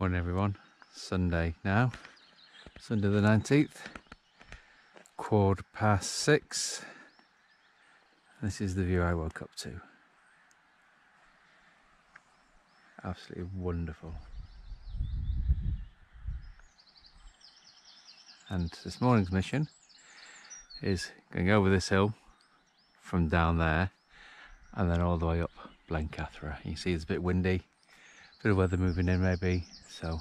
Morning everyone, Sunday now, Sunday the 19th, quarter past six. This is the view I woke up to. Absolutely wonderful. And this morning's mission is going over this hill from down there and then all the way up Blencathra. You see it's a bit windy, bit of weather moving in maybe, so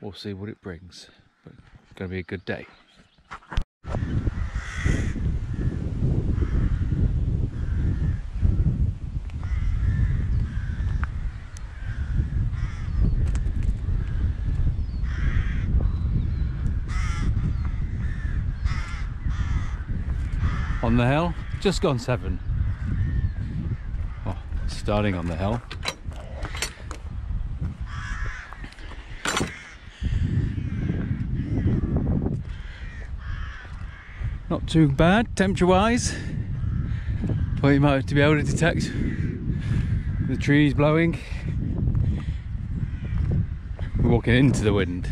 we'll see what it brings. But it's going to be a good day. On the hill, just gone seven. Oh, starting on the hill. Not too bad temperature wise, but you might have to be able to detect the trees blowing. We're walking into the wind,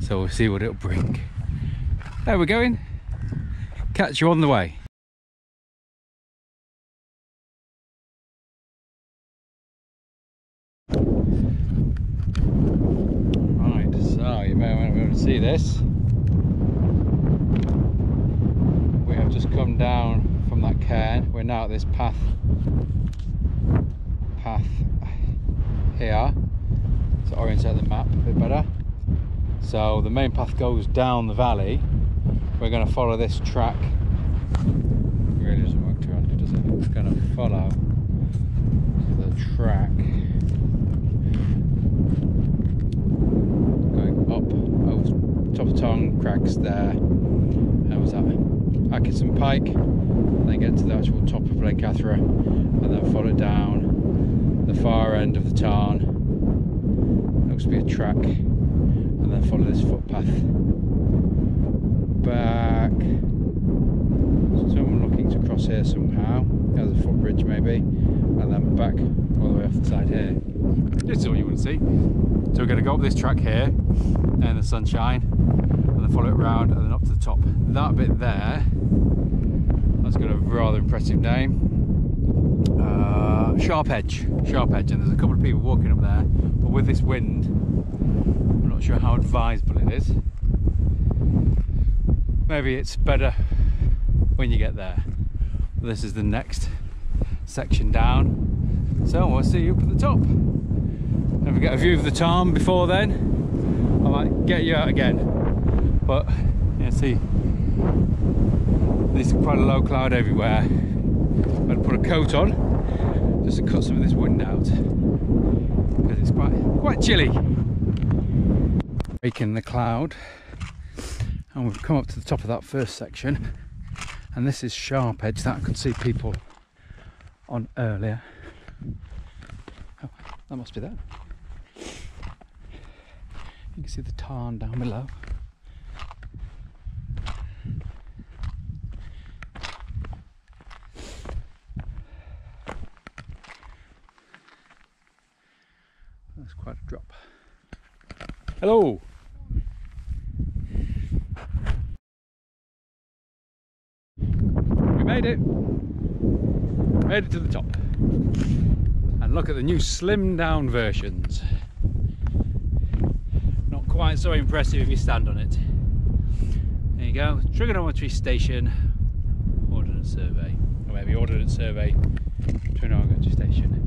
so we'll see what it'll bring. There we're going. Catch you on the way. Right, so you may want to see this. Have just come down from that cairn. We're now at this path path here to orientate the map a bit better. So the main path goes down the valley. We're going to follow this track. It really doesn't work too handy, does it? It's going to follow the track going up over top of Tongue, cracks there. How was that? Atkinson Pike, and then get to the actual top of Blencathra, and then follow down the far end of the tarn. Looks to be a track, and then follow this footpath back. Someone looking to cross here somehow. There's a footbridge maybe, and then back all the way off the side here. This is what you want to see. So we're going to go up this track here in the sunshine and then follow it round and then up to the top. That bit there, that's got a rather impressive name. Uh, Sharp Edge, Sharp Edge, and there's a couple of people walking up there, but with this wind, I'm not sure how advisable it is. Maybe it's better when you get there. This is the next section down, so we'll see you up at the top. If we get a view of the Tarn before then, I might get you out again. But yeah, see, there's quite a low cloud everywhere. Going to put a coat on just to cut some of this wind out because it's quite quite chilly. Breaking the cloud, and we've come up to the top of that first section, and this is Sharp Edge that I could see people on earlier. Oh, that must be that. You can see the tarn down below. That's quite a drop. Hello! We made it! Made it to the top. And look at the new slimmed down versions Not quite so impressive if you stand on it. There you go, Trigonometry Station, Ordnance Survey, or maybe Ordnance Survey, Trigonometry Station.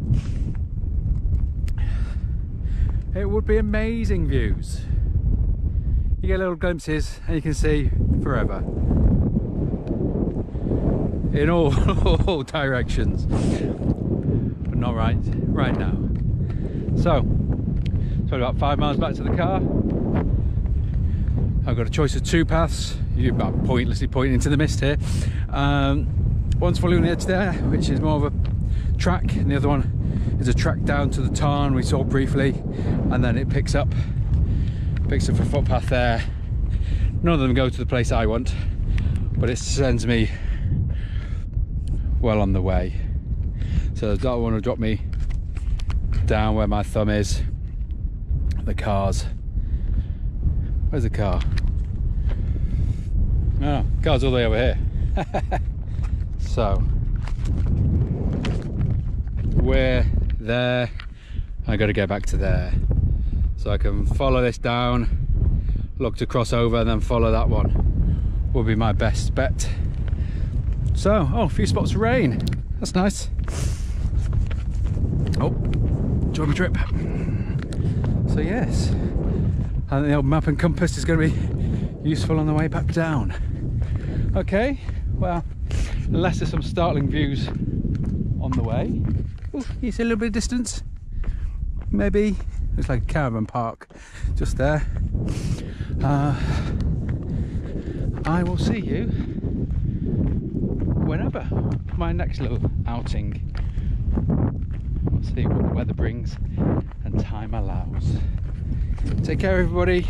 It would be amazing views. You get little glimpses and you can see forever. In all, all directions. But not right, right now. So, so about five miles back to the car. I've got a choice of two paths. You're about pointlessly pointing into the mist here. Um, one's following the edge there, which is more of a track, and the other one is a track down to the tarn we saw briefly, and then it picks up, picks up a footpath there. None of them go to the place I want, but it sends me well on the way. So that one will drop me down where my thumb is, the cars. Where's the car? Oh, car's all the way over here. so, there. I got to go back to there. So I can follow this down, look to cross over, and then follow that one. Will be my best bet. So, oh, a few spots of rain. That's nice. Oh, enjoy my trip. So yes, think the old map and compass is going to be useful on the way back down. Okay, well, unless there's some startling views on the way. Ooh, you see a little bit of distance? Maybe. Looks like a caravan park just there. Uh, I will see you whenever my next little outing. We'll see what the weather brings and time allows. Take care, everybody.